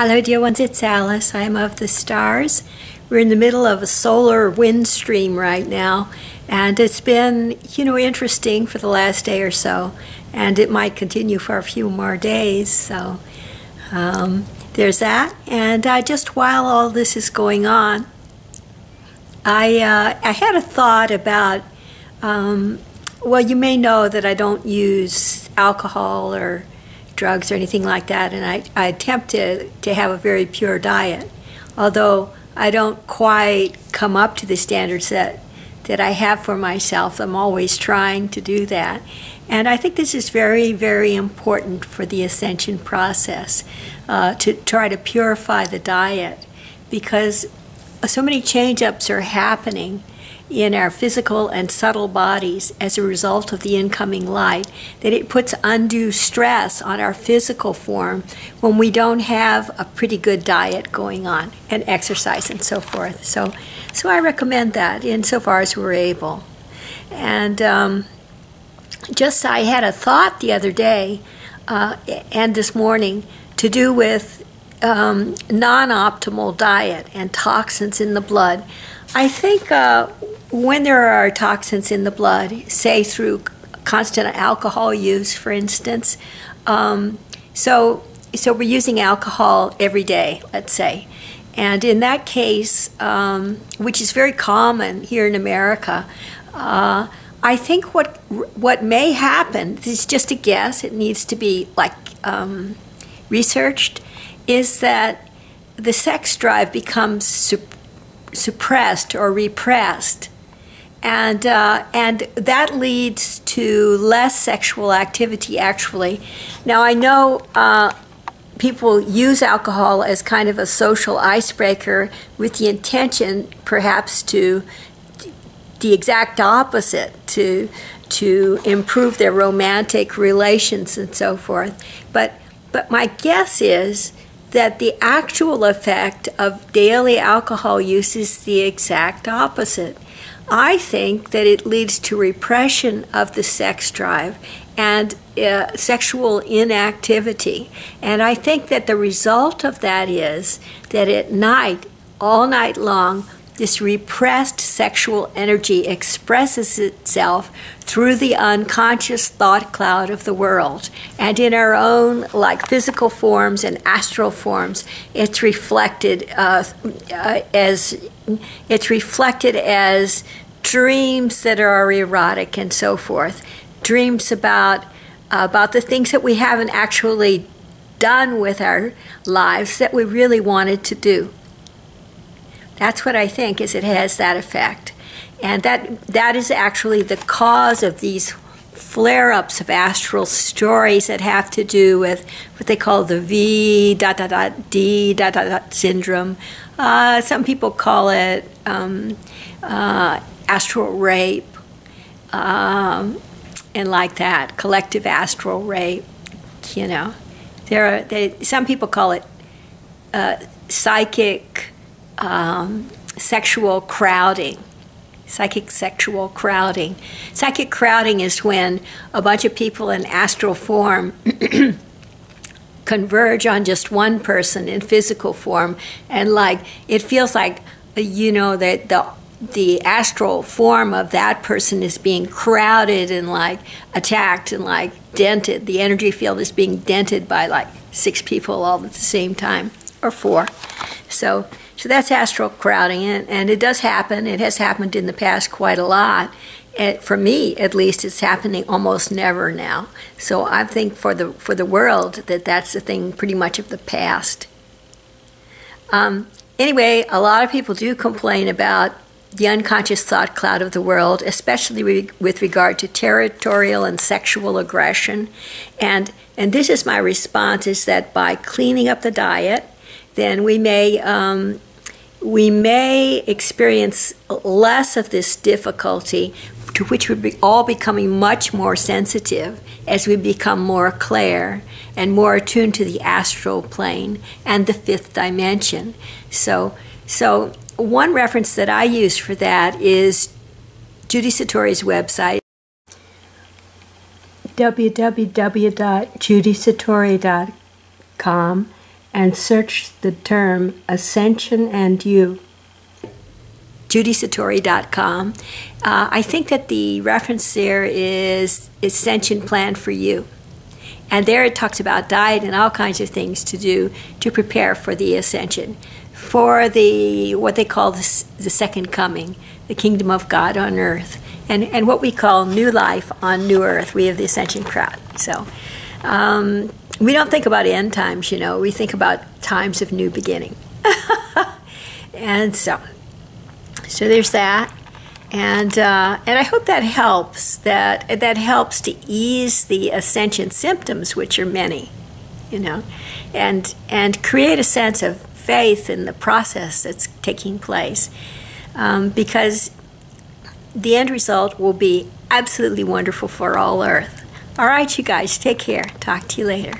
Hello, dear ones, it's Alice. I'm of the stars. We're in the middle of a solar wind stream right now, and it's been, you know, interesting for the last day or so, and it might continue for a few more days. So um, there's that. And uh, just while all this is going on, I uh, I had a thought about. Um, well, you may know that I don't use alcohol or drugs or anything like that, and I, I attempt to, to have a very pure diet, although I don't quite come up to the standards that, that I have for myself. I'm always trying to do that. And I think this is very, very important for the ascension process uh, to try to purify the diet because so many change ups are happening in our physical and subtle bodies as a result of the incoming light, that it puts undue stress on our physical form when we don't have a pretty good diet going on and exercise and so forth. So, so I recommend that insofar as we're able. And um, just I had a thought the other day uh, and this morning to do with um, non optimal diet and toxins in the blood. I think uh, when there are toxins in the blood, say through constant alcohol use, for instance, um, so so we're using alcohol every day, let's say, and in that case, um, which is very common here in America. Uh, I think what what may happen, this is just a guess, it needs to be like um, researched, is that the sex drive becomes sup- suppressed or repressed and uh, and that leads to less sexual activity. Actually, now I know uh, people use alcohol as kind of a social icebreaker with the intention, perhaps, to the exact opposite to to improve their romantic relations and so forth. But but my guess is that the actual effect of daily alcohol use is the exact opposite I think that it leads to repression of the sex drive and uh, sexual inactivity. And I think that the result of that is that at night, all night long, this repressed sexual energy expresses itself through the unconscious thought cloud of the world. And in our own, like physical forms and astral forms, it's reflected uh, uh, as it's reflected as dreams that are erotic and so forth. Dreams about about the things that we haven't actually done with our lives that we really wanted to do. That's what I think is it has that effect. And that that is actually the cause of these flare-ups of astral stories that have to do with what they call the V dot dot dot D dot dot, dot syndrome. Uh, some people call it um, uh, astral rape um, and like that, collective astral rape. You know, there are they, some people call it uh, psychic um, sexual crowding. Psychic sexual crowding. Psychic crowding is when a bunch of people in astral form converge on just one person in physical form, and like it feels like uh, you know that the the astral form of that person is being crowded and like attacked and like dented. The energy field is being dented by like six people all at the same time or four. So, so that's astral crowding, and, and it does happen. It has happened in the past quite a lot. For me, at least, it's happening almost never now. So I think for the for the world that that's the thing pretty much of the past. Um, anyway, a lot of people do complain about the unconscious thought cloud of the world, especially re- with regard to territorial and sexual aggression. And, and this is my response is that by cleaning up the diet, then we may, um, we may experience less of this difficulty to which we're be all becoming much more sensitive as we become more clear and more attuned to the astral plane and the fifth dimension. So, so one reference that I use for that is Judy Satori's website, www.judysatori.com, and search the term Ascension and You. JudySatori.com. Uh, I think that the reference there is Ascension Plan for You. And there it talks about diet and all kinds of things to do to prepare for the ascension, for the what they call the, the second coming, the kingdom of God on earth, and, and what we call new life on new earth. We have the ascension crowd. So um, we don't think about end times, you know, we think about times of new beginning. and so, so there's that and uh, and I hope that helps. That that helps to ease the ascension symptoms, which are many, you know, and and create a sense of faith in the process that's taking place, um, because the end result will be absolutely wonderful for all Earth. All right, you guys, take care. Talk to you later.